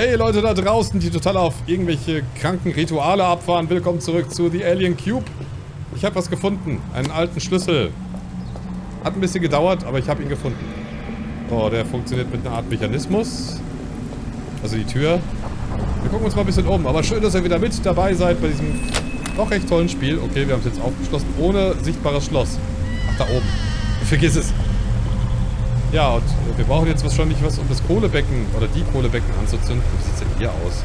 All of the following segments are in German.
Hey Leute da draußen, die total auf irgendwelche kranken Rituale abfahren. Willkommen zurück zu The Alien Cube. Ich habe was gefunden. Einen alten Schlüssel. Hat ein bisschen gedauert, aber ich habe ihn gefunden. Oh, der funktioniert mit einer Art Mechanismus. Also die Tür. Wir gucken uns mal ein bisschen um. Aber schön, dass ihr wieder mit dabei seid bei diesem doch recht tollen Spiel. Okay, wir haben es jetzt aufgeschlossen. Ohne sichtbares Schloss. Ach, da oben. Vergiss es. Ja, und wir brauchen jetzt wahrscheinlich was, um das Kohlebecken oder die Kohlebecken anzuzünden. Wie sieht es denn hier aus?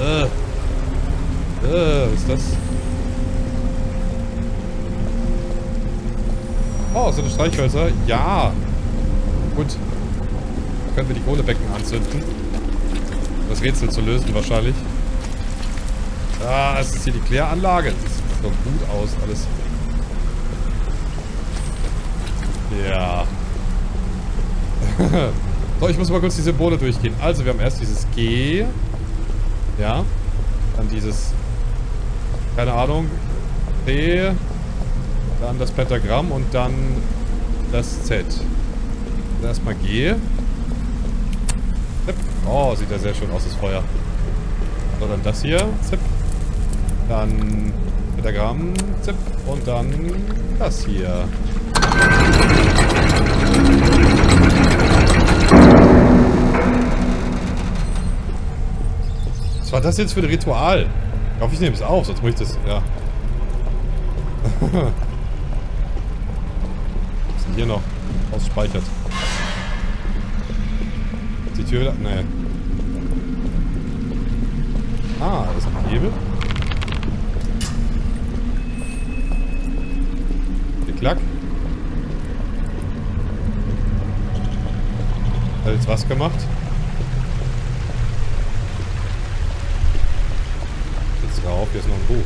Äh. Äh, was ist das? Oh, sind das Streichhölzer? Ja. Gut. Dann können wir die Kohlebecken anzünden. Das Rätsel zu lösen wahrscheinlich. Ah, es ist hier die Kläranlage. Das sieht doch gut aus alles. Ja. so, ich muss mal kurz die Symbole durchgehen. Also, wir haben erst dieses G. Ja. Dann dieses, keine Ahnung, P. Dann das Pentagramm und dann das Z. Erstmal G. Zip. Oh, sieht ja sehr schön aus, das Feuer. So, dann das hier. Zip. Dann Pentagramm. Zip. Und dann das hier. Was war das jetzt für ein Ritual? Ich hoffe, ich nehme es auf, sonst muss ich das... Ja. Was ist denn hier noch? Ausspeichert. Ist die Tür wieder... Nee. Ah, das ist ein Hebel. Klack. Hat jetzt was gemacht? Drauf, hier ist noch ein Buch.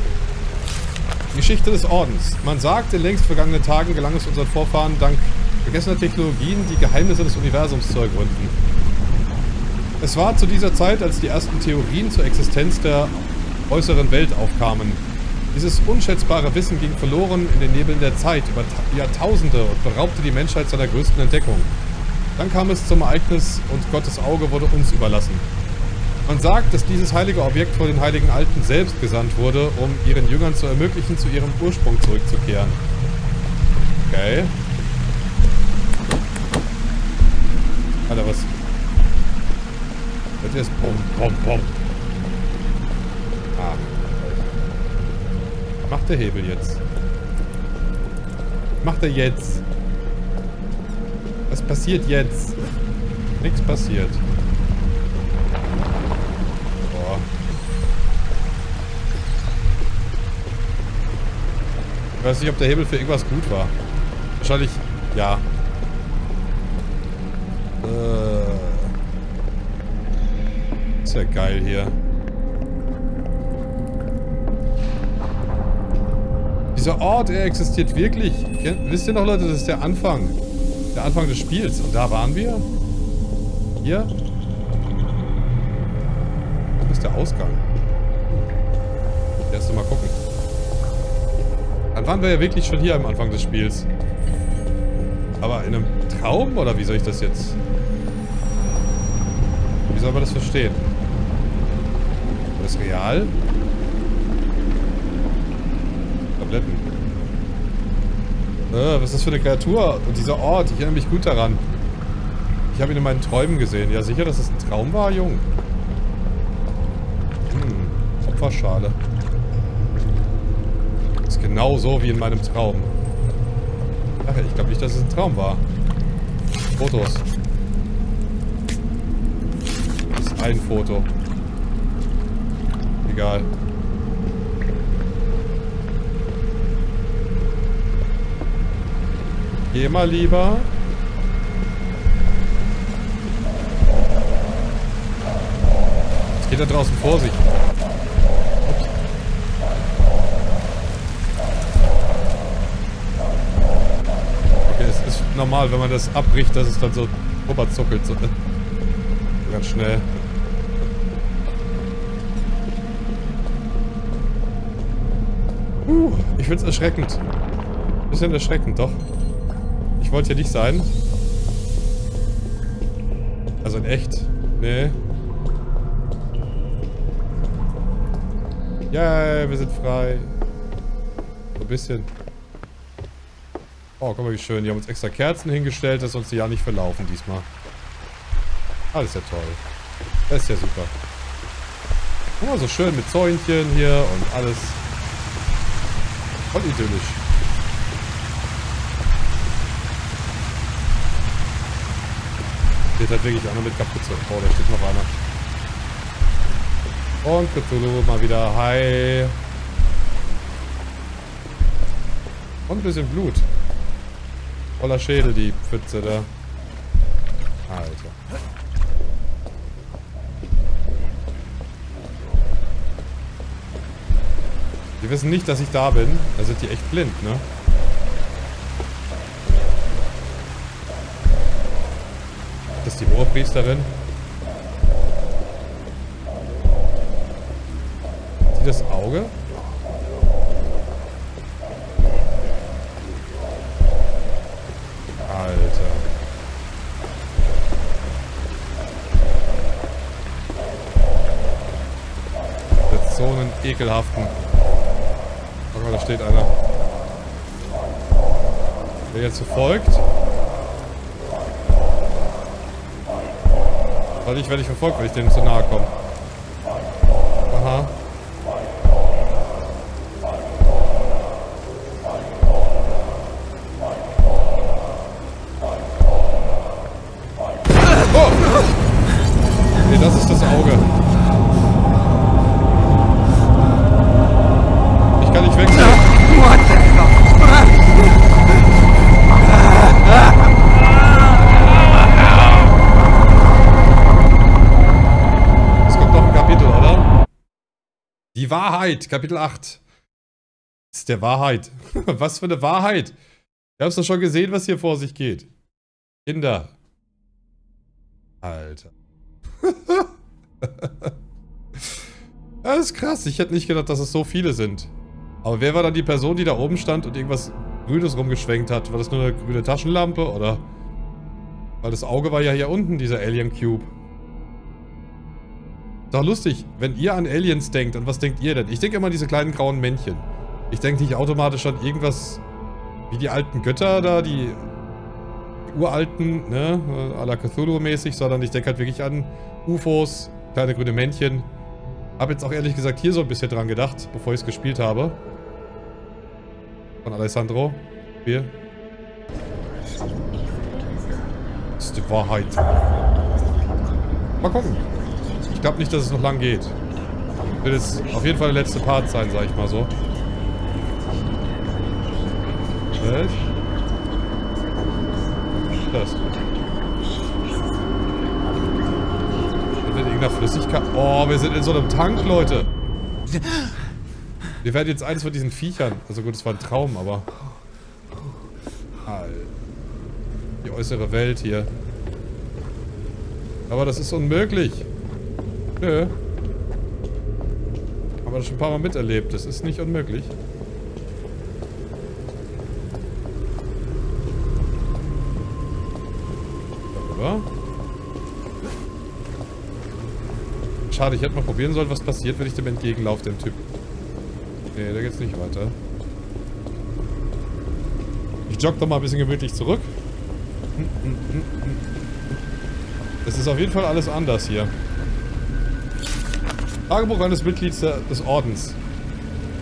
Geschichte des Ordens. Man sagt, in längst vergangenen Tagen gelang es unseren Vorfahren dank vergessener Technologien, die Geheimnisse des Universums zu ergründen. Es war zu dieser Zeit, als die ersten Theorien zur Existenz der äußeren Welt aufkamen. Dieses unschätzbare Wissen ging verloren in den Nebeln der Zeit über Jahrtausende und beraubte die Menschheit seiner größten Entdeckung. Dann kam es zum Ereignis und Gottes Auge wurde uns überlassen. Man sagt, dass dieses heilige Objekt von den heiligen Alten selbst gesandt wurde, um ihren Jüngern zu ermöglichen, zu ihrem Ursprung zurückzukehren. Okay. Alter, was? Das ist Pom, Pom, Pom. Ah. Macht der Hebel jetzt? Macht er jetzt? Was passiert jetzt? Nichts passiert. Weiß nicht, ob der Hebel für irgendwas gut war. Wahrscheinlich, ja. Äh. Ist ja geil hier. Dieser Ort, er existiert wirklich. Wisst ihr noch, Leute, das ist der Anfang. Der Anfang des Spiels. Und da waren wir. Hier. Wo ist der Ausgang? Erst mal gucken. Waren wir ja wirklich schon hier am Anfang des Spiels. Aber in einem Traum? Oder wie soll ich das jetzt... Wie soll man das verstehen? Ist das real? Tabletten. Äh, was ist das für eine Kreatur? Und dieser Ort, ich erinnere mich gut daran. Ich habe ihn in meinen Träumen gesehen. Ja, sicher, dass es ein Traum war, Jung? Hm, Opferschale. Ist genau so wie in meinem Traum. Ach, ich glaube nicht, dass es ein Traum war. Fotos. Das ist ein Foto. Egal. Geh mal lieber. Es geht da draußen vor sich. normal, wenn man das abbricht, dass es dann so rüber zuckelt. So, ne? ganz schnell. Uh, ich find's erschreckend. Bisschen erschreckend, doch. Ich wollte ja nicht sein. Also in echt. Nee. Ja, wir sind frei. So ein bisschen. Oh, guck mal, wie schön. Die haben uns extra Kerzen hingestellt, dass uns die ja nicht verlaufen diesmal. Alles ja toll. Das ist ja super. Guck mal, so schön mit Zäunchen hier und alles. Voll idyllisch. Steht halt wirklich einer mit Kapuze. Oh, da steht noch einer. Und Cthulhu mal wieder. Hi. Und ein bisschen Blut. Voller Schädel, die Pfütze da. Alter. Die wissen nicht, dass ich da bin. Da sind die echt blind, ne? Das ist die Oberpriesterin. Sieht das Auge? Das ist so einen ekelhaften... Oh Gott, da steht einer. Der jetzt verfolgt. Weil ich werde ich verfolgt, wenn ich dem zu nahe komme. Aha. Oh! Nee, das ist das Auge. Ich kann nicht wechseln. What the fuck? Es kommt noch ein Kapitel, oder? Die Wahrheit, Kapitel 8. Das ist der Wahrheit. Was für eine Wahrheit? Ihr habt doch schon gesehen, was hier vor sich geht. Kinder. Alter. Das ist krass. Ich hätte nicht gedacht, dass es so viele sind. Aber wer war dann die Person, die da oben stand und irgendwas Grünes rumgeschwenkt hat? War das nur eine grüne Taschenlampe oder? Weil das Auge war ja hier unten, dieser Alien Cube. Doch lustig, wenn ihr an Aliens denkt, an was denkt ihr denn? Ich denke immer an diese kleinen grauen Männchen. Ich denke nicht automatisch an irgendwas wie die alten Götter da, die, uralten, ne, à la Cthulhu-mäßig, sondern ich denke halt wirklich an UFOs, kleine grüne Männchen. Hab jetzt auch ehrlich gesagt hier so ein bisschen dran gedacht, bevor ich es gespielt habe. Von Alessandro. Hier. Das ist die Wahrheit. Mal gucken. Ich glaube nicht, dass es noch lang geht. Wird jetzt auf jeden Fall der letzte Part sein, sag ich mal so. Was? Das. Ist das in irgendeiner Flüssigkeit? Oh, wir sind in so einem Tank, Leute. Wir werden jetzt eines von diesen Viechern. Also gut, es war ein Traum, aber... Die äußere Welt hier. Aber das ist unmöglich. Nö. Haben wir das schon ein paar Mal miterlebt. Das ist nicht unmöglich. Darüber. Schade, ich hätte mal probieren sollen, was passiert, wenn ich dem entgegenlaufe, dem Typ. Nee, da geht's nicht weiter. Ich jogge doch mal ein bisschen gemütlich zurück. Es ist auf jeden Fall alles anders hier. Tagebuch eines Mitglieds des Ordens.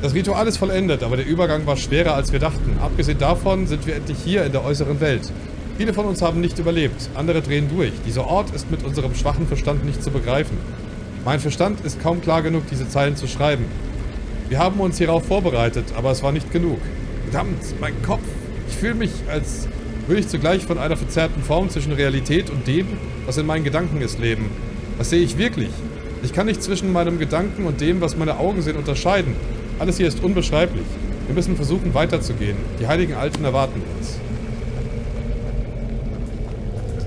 Das Ritual ist vollendet, aber der Übergang war schwerer, als wir dachten. Abgesehen davon sind wir endlich hier in der äußeren Welt. Viele von uns haben nicht überlebt, andere drehen durch. Dieser Ort ist mit unserem schwachen Verstand nicht zu begreifen. Mein Verstand ist kaum klar genug, diese Zeilen zu schreiben. Wir haben uns hierauf vorbereitet, aber es war nicht genug. Verdammt, mein Kopf. Ich fühle mich, als würde ich zugleich von einer verzerrten Form zwischen Realität und dem, was in meinen Gedanken ist, leben. Was sehe ich wirklich? Ich kann nicht zwischen meinem Gedanken und dem, was meine Augen sehen, unterscheiden. Alles hier ist unbeschreiblich. Wir müssen versuchen, weiterzugehen. Die heiligen Alten erwarten uns.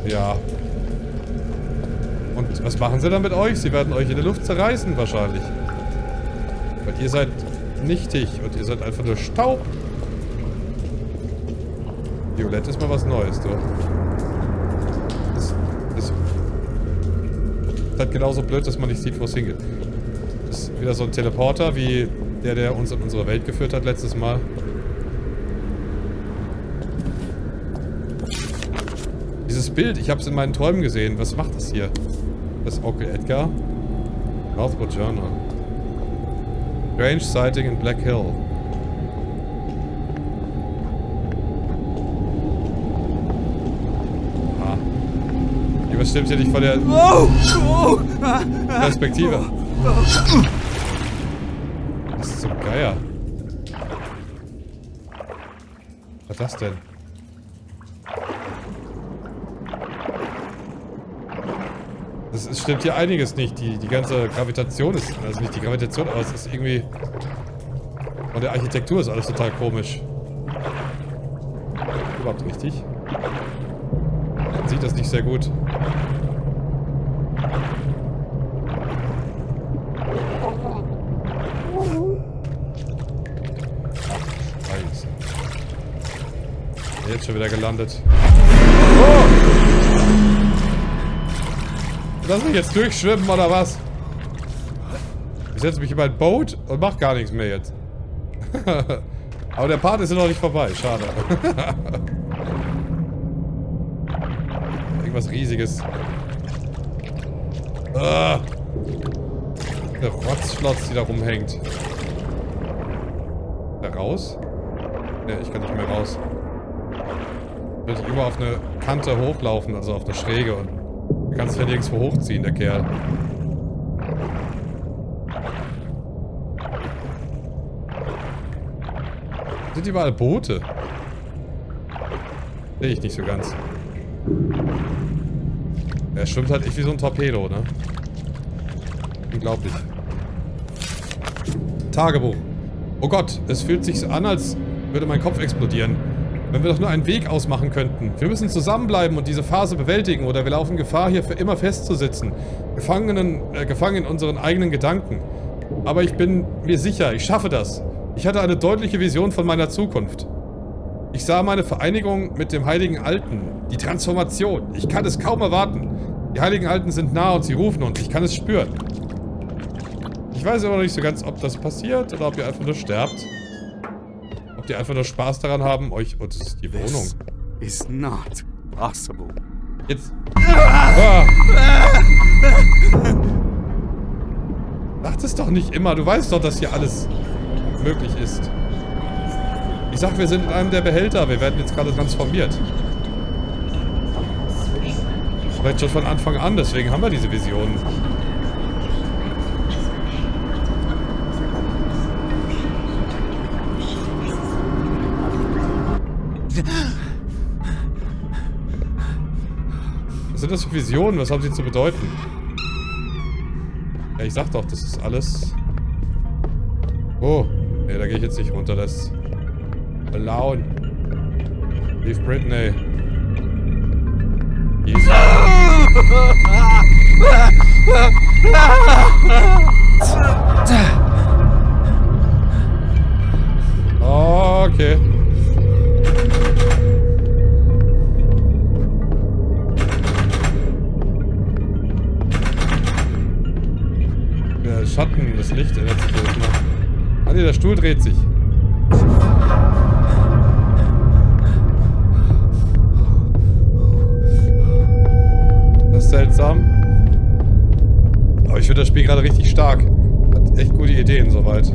Ja. Was machen sie dann mit euch? Sie werden euch in der Luft zerreißen wahrscheinlich. Weil ihr seid nichtig und ihr seid einfach nur Staub. Violett ist mal was Neues, du. Das ist halt genauso blöd, dass man nicht sieht, wo es hingeht. Das Ist wieder so ein Teleporter wie der, der uns in unsere Welt geführt hat letztes Mal. Dieses Bild, ich habe es in meinen Träumen gesehen. Was macht das hier? Das ist Onkel Edgar. Northwood Journal. Strange sighting in Black Hill. Ah. Was stimmt hier nicht von der Perspektive? Das ist so Geier. Was ist das denn? Ist, stimmt hier einiges nicht. Die, die ganze Gravitation ist, also nicht die Gravitation, aber es ist irgendwie... Von der Architektur ist alles total komisch. Überhaupt richtig. Man sieht das nicht sehr gut. Scheiße. Jetzt schon wieder gelandet. Lass mich jetzt durchschwimmen oder was? Ich setze mich in mein Boot und mach gar nichts mehr jetzt. Aber der Part ist ja noch nicht vorbei. Schade. Irgendwas riesiges. Ah. Der Rotzschlotz, die da rumhängt. Da raus? Ne, ich kann nicht mehr raus. Würde ich immer auf eine Kante hochlaufen, also auf eine Schräge und kann sich ja nirgendwo hochziehen, der Kerl. Sind die überall Boote? Sehe ich nicht so ganz. Er schwimmt halt echt wie so ein Torpedo, ne? Unglaublich. Tagebuch. Oh Gott, es fühlt sich an, als würde mein Kopf explodieren. Wenn wir doch nur einen Weg ausmachen könnten. Wir müssen zusammenbleiben und diese Phase bewältigen oder wir laufen Gefahr, hier für immer festzusitzen. Gefangenen, äh, gefangen in unseren eigenen Gedanken. Aber ich bin mir sicher, ich schaffe das. Ich hatte eine deutliche Vision von meiner Zukunft. Ich sah meine Vereinigung mit dem Heiligen Alten. Die Transformation. Ich kann es kaum erwarten. Die Heiligen Alten sind nah und sie rufen uns. Ich kann es spüren. Ich weiß aber noch nicht so ganz, ob das passiert oder ob ihr einfach nur sterbt die einfach nur Spaß daran haben, euch... Oh, das ist die Wohnung. is not possible. Jetzt... Ah. Sag das doch nicht immer. Du weißt doch, dass hier alles möglich ist. Ich sag, wir sind in einem der Behälter. Wir werden jetzt gerade transformiert. Vielleicht schon von Anfang an. Deswegen haben wir diese Visionen. Sind das für Visionen? Was haben sie zu bedeuten? Ja, ich sag doch, das ist alles... Oh. Ne, da gehe ich jetzt nicht runter. Das. Alone. Leave Britney. Jesus. Licht ändert sich jetzt mal. Ah ne, der Stuhl dreht sich. Das ist seltsam. Aber ich finde das Spiel gerade richtig stark. Hat echt gute Ideen soweit.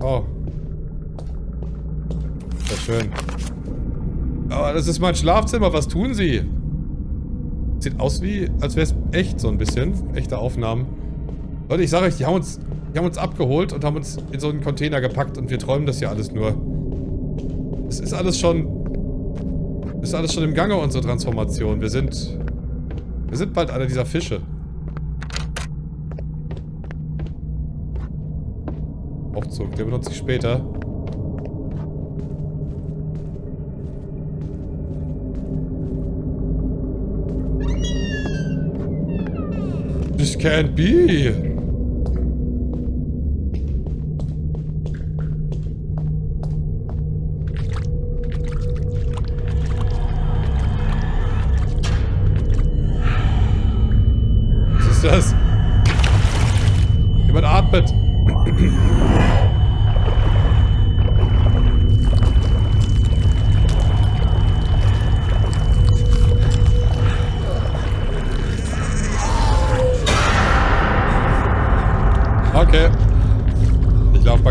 Oh. Sehr schön. Oh, das ist mein Schlafzimmer. Was tun Sie? Sieht aus wie, als wäre es echt so ein bisschen. Echte Aufnahmen. Leute, ich sage euch, die haben, uns, die haben uns abgeholt und haben uns in so einen Container gepackt und wir träumen das hier alles nur. Es ist alles schon... Ist alles schon im Gange, unsere Transformation. Wir sind... Wir sind bald einer dieser Fische. Aufzug, der benutze ich später. This can't be.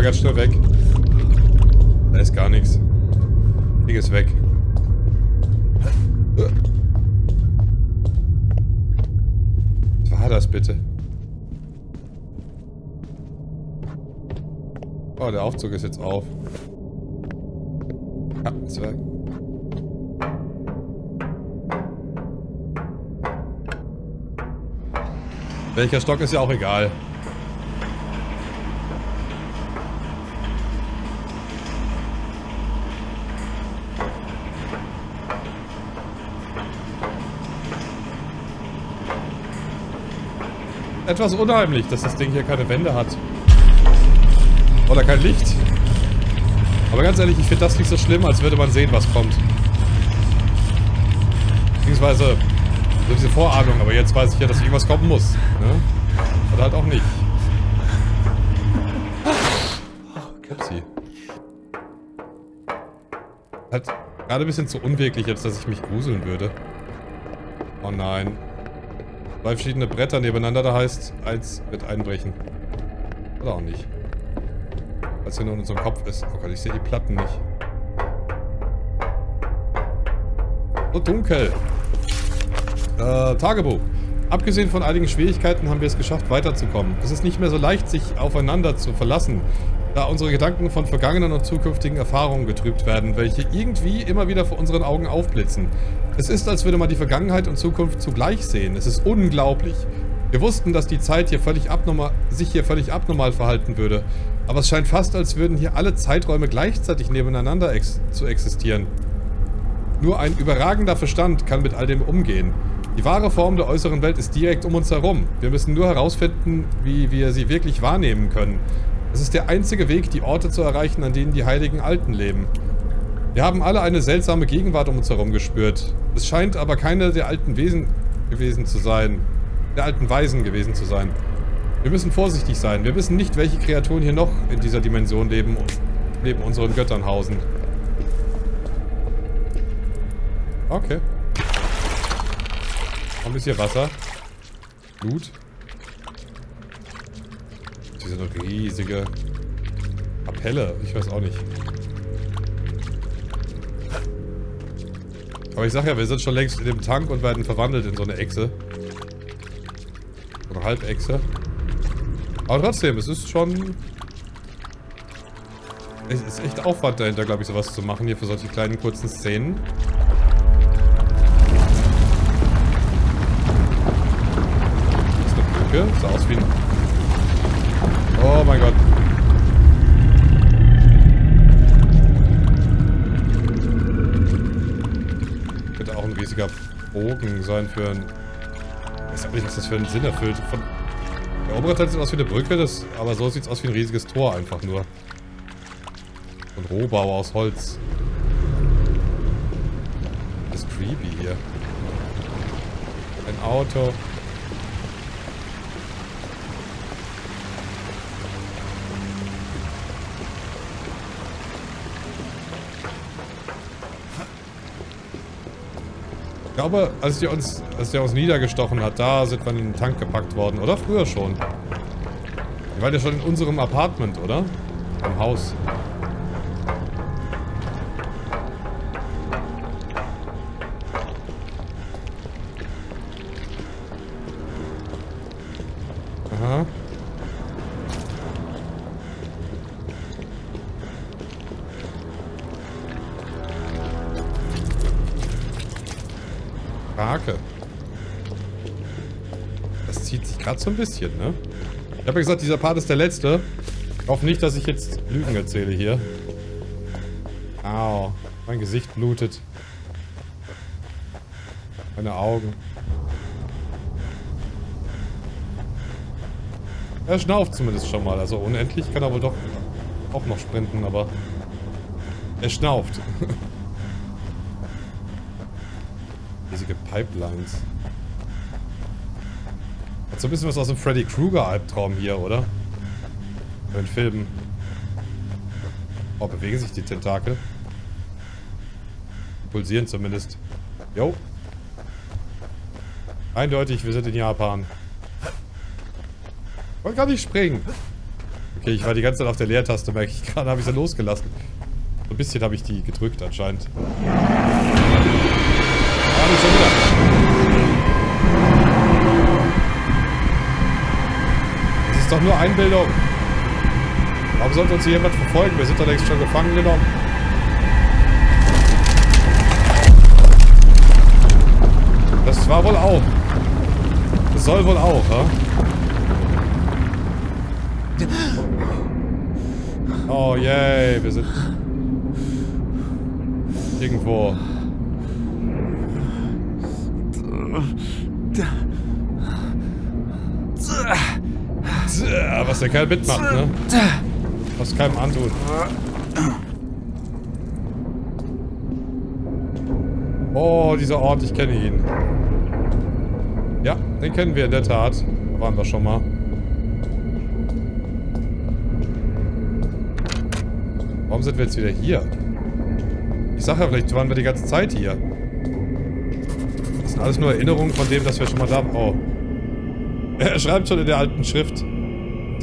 Mal ganz schnell weg. Da ist gar nichts. Ding ist weg. Was war das bitte? Oh, der Aufzug ist jetzt auf. Ja, ist weg. Welcher Stock ist ja auch egal. Etwas unheimlich, dass das Ding hier keine Wände hat. Oder kein Licht. Aber ganz ehrlich, ich finde das nicht so schlimm, als würde man sehen, was kommt. Beziehungsweise so diese Vorahnung, aber jetzt weiß ich ja, dass irgendwas kommen muss. Ne? Oder halt auch nicht. Upsi. Halt gerade ein bisschen zu unwirklich jetzt, dass ich mich gruseln würde. Oh nein. Zwei verschiedene Bretter nebeneinander, da heißt, eins wird einbrechen. Oder auch nicht. Was hier nur in unserem Kopf ist. Oh Gott, ich sehe die Platten nicht. So dunkel. Äh, Tagebuch. Abgesehen von einigen Schwierigkeiten haben wir es geschafft, weiterzukommen. Es ist nicht mehr so leicht, sich aufeinander zu verlassen, da unsere Gedanken von vergangenen und zukünftigen Erfahrungen getrübt werden, welche irgendwie immer wieder vor unseren Augen aufblitzen. Es ist, als würde man die Vergangenheit und Zukunft zugleich sehen. Es ist unglaublich. Wir wussten, dass die Zeit hier völlig abnormal, sich hier völlig abnormal verhalten würde. Aber es scheint fast, als würden hier alle Zeiträume gleichzeitig nebeneinander ex zu existieren. Nur ein überragender Verstand kann mit all dem umgehen. Die wahre Form der äußeren Welt ist direkt um uns herum. Wir müssen nur herausfinden, wie wir sie wirklich wahrnehmen können. Es ist der einzige Weg, die Orte zu erreichen, an denen die heiligen Alten leben. Wir haben alle eine seltsame Gegenwart um uns herum gespürt. Es scheint aber keine der alten Wesen gewesen zu sein der alten Weisen gewesen zu sein. Wir müssen vorsichtig sein. Wir wissen nicht, welche Kreaturen hier noch in dieser Dimension leben und neben unseren Göttern hausen. Okay. Ein bisschen Wasser. Blut. Diese riesige Kapelle. Ich weiß auch nicht. Aber ich sag ja, wir sind schon längst in dem Tank und werden verwandelt in so eine Echse. Oder Halbechse. Aber trotzdem, es ist schon... Es ist echt Aufwand dahinter, glaube ich, sowas zu machen hier für solche kleinen, kurzen Szenen. Das ist eine Brücke. Sah aus wie ein... Oh mein Gott. Könnte auch ein riesiger Bogen sein für ein weiß auch nicht, was das für einen Sinn erfüllt. Von der obere Teil sieht aus wie eine Brücke, das, aber so sieht es aus wie ein riesiges Tor einfach nur. Ein Rohbau aus Holz. Das ist creepy hier. Ein Auto. Ich glaube, als der uns, als der uns niedergestochen hat, da sind wir in den Tank gepackt worden. Oder früher schon. Ihr wart ja schon in unserem Apartment, oder? Am Haus. Gerade so ein bisschen, ne? Ich habe ja gesagt, dieser Part ist der letzte. Ich hoffe nicht, dass ich jetzt Lügen erzähle hier. Au. Mein Gesicht blutet. Meine Augen. Er schnauft zumindest schon mal. Also unendlich kann er wohl doch auch noch sprinten, aber er schnauft. Riesige Pipelines. So ein bisschen was aus dem Freddy Krueger Albtraum hier, oder? In Filmen. Oh, bewegen sich die Tentakel? Pulsieren zumindest. Jo. Eindeutig, wir sind in Japan. Wollte gar nicht springen. Okay, ich war die ganze Zeit auf der Leertaste, merke ich gerade, habe ich sie losgelassen. So ein bisschen habe ich die gedrückt anscheinend. Ah, nicht schon wieder. Das ist doch nur Einbildung. Warum sollte uns hier jemand verfolgen? Wir sind doch längst schon gefangen genommen. Das war wohl auch. Das soll wohl auch, ha? Oh yay, wir sind irgendwo. Was der Kerl mitmacht, ne? Was keinem antun. Oh, dieser Ort, ich kenne ihn. Ja, den kennen wir in der Tat. Waren wir schon mal. Warum sind wir jetzt wieder hier? Ich sag ja, vielleicht waren wir die ganze Zeit hier. Das sind alles nur Erinnerungen von dem, dass wir schon mal da waren. Oh. Er schreibt schon in der alten Schrift.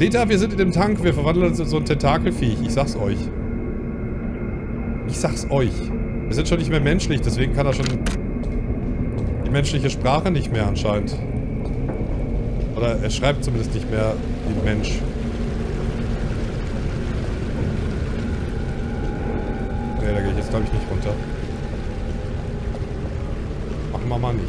Deta, wir sind in dem Tank. Wir verwandeln uns in so ein Tentakelviech. Ich sag's euch. Ich sag's euch. Wir sind schon nicht mehr menschlich, deswegen kann er schon die menschliche Sprache nicht mehr anscheinend. Oder er schreibt zumindest nicht mehr wie Mensch. Ne, da gehe ich jetzt glaube ich nicht runter. Machen wir mal nicht.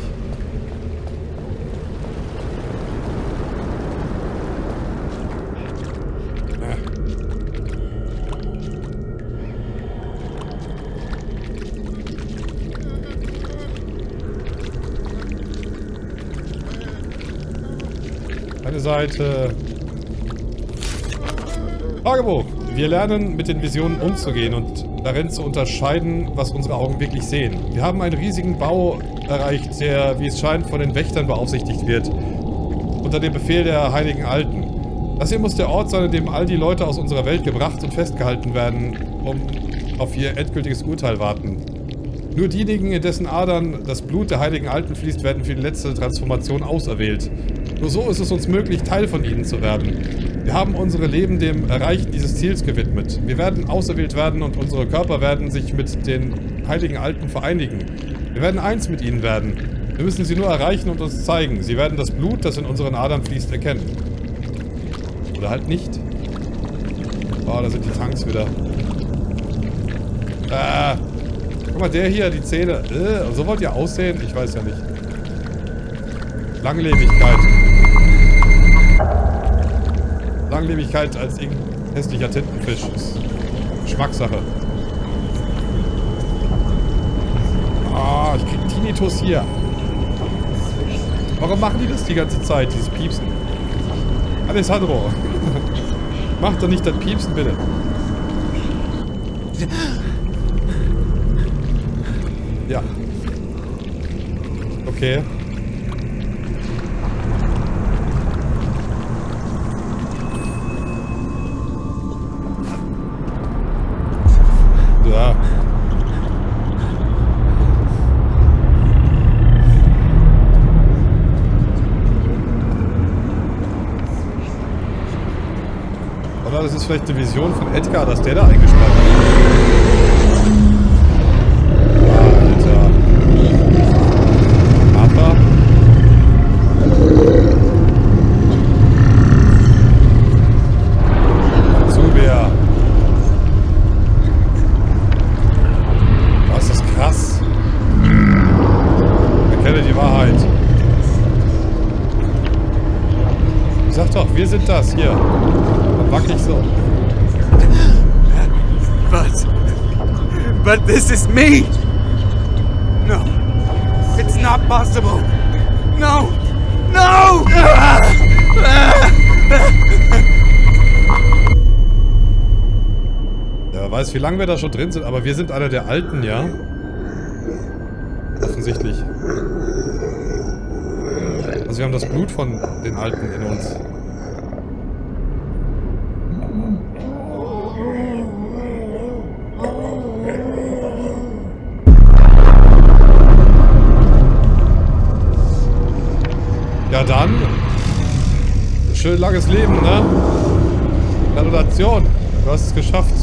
Eine Seite. Tagebuch. Wir lernen, mit den Visionen umzugehen und darin zu unterscheiden, was unsere Augen wirklich sehen. Wir haben einen riesigen Bau erreicht, der, wie es scheint, von den Wächtern beaufsichtigt wird. Unter dem Befehl der Heiligen Alten. Das hier muss der Ort sein, in dem all die Leute aus unserer Welt gebracht und festgehalten werden, um auf ihr endgültiges Urteil warten. Nur diejenigen, in dessen Adern das Blut der Heiligen Alten fließt, werden für die letzte Transformation auserwählt. Nur so ist es uns möglich, Teil von ihnen zu werden. Wir haben unsere Leben dem Erreichen dieses Ziels gewidmet. Wir werden auserwählt werden und unsere Körper werden sich mit den Heiligen Alten vereinigen. Wir werden eins mit ihnen werden. Wir müssen sie nur erreichen und uns zeigen. Sie werden das Blut, das in unseren Adern fließt, erkennen. Oder halt nicht. Oh, da sind die Tanks wieder. Ah. Guck mal, der hier, die Zähne. Äh, so wollt ihr aussehen? Ich weiß ja nicht. Langlebigkeit. Langlebigkeit als irgendein hässlicher Tintenfisch ist Geschmackssache. Ah, ich krieg Tinnitus hier. Warum machen die das die ganze Zeit, dieses Piepsen? Alessandro. Mach doch nicht das Piepsen, bitte. Ja. Okay. Ja. Oder das ist vielleicht eine Vision von Edgar, dass der da eingespannt ist. Alter. Arthur. Zubär. Was ist das krass? Erkenne die Wahrheit. Ich sag doch, wir sind das hier. Dann wackel ich so. But. But this is me! No. It's not possible! No! No! Ja, wer weiß, wie lange wir da schon drin sind, aber wir sind einer der Alten, ja? Offensichtlich. Also wir haben das Blut von den Alten in uns. Schön langes Leben, ne? Gratulation. Du hast es geschafft,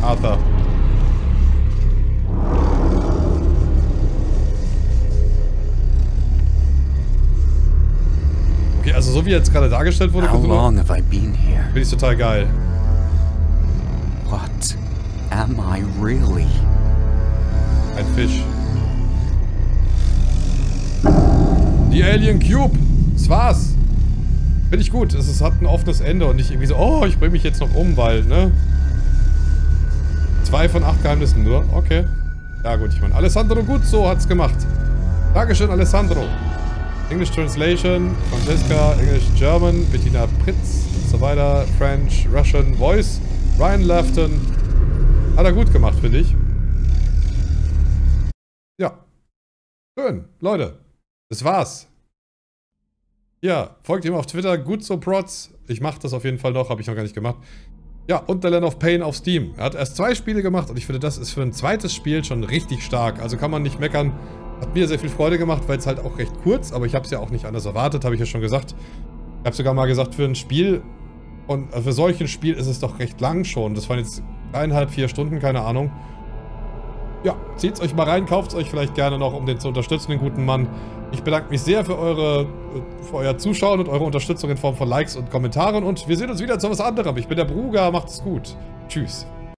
Arthur. Okay, also so wie jetzt gerade dargestellt wurde, How long have I been here? finde ich total geil. What am I really? Ein Fisch. Die Alien Cube. Das war's. Finde ich gut. Es, hat ein offenes Ende und nicht irgendwie so, oh, ich bringe mich jetzt noch um, weil, ne? Zwei von acht Geheimnissen nur. Okay. Ja gut, ich meine, Alessandro Guzzo hat's gemacht. Dankeschön, Alessandro. English Translation, Francesca, English German, Bettina Pritz und so weiter, French, Russian Voice, Ryan Lafton. Hat er gut gemacht, finde ich. Ja. Schön, Leute. Das war's. Ja, folgt ihm auf Twitter, gut so Prods. Ich mache das auf jeden Fall noch, habe ich noch gar nicht gemacht. Ja, und The Land of Pain auf Steam. Er hat erst zwei Spiele gemacht und ich finde, das ist für ein zweites Spiel schon richtig stark. Also kann man nicht meckern. Hat mir sehr viel Freude gemacht, weil es halt auch recht kurz, aber ich habe es ja auch nicht anders erwartet, habe ich ja schon gesagt. Ich habe sogar mal gesagt, für ein Spiel und für solch ein Spiel ist es doch recht lang schon. Das waren jetzt dreieinhalb, vier Stunden, keine Ahnung. Ja, zieht's euch mal rein, kauft's euch vielleicht gerne noch, um den zu unterstützen, den guten Mann. Ich bedanke mich sehr für, eure, für euer Zuschauen und eure Unterstützung in Form von Likes und Kommentaren und wir sehen uns wieder zu was anderem. Ich bin der Bruger, macht's gut. Tschüss.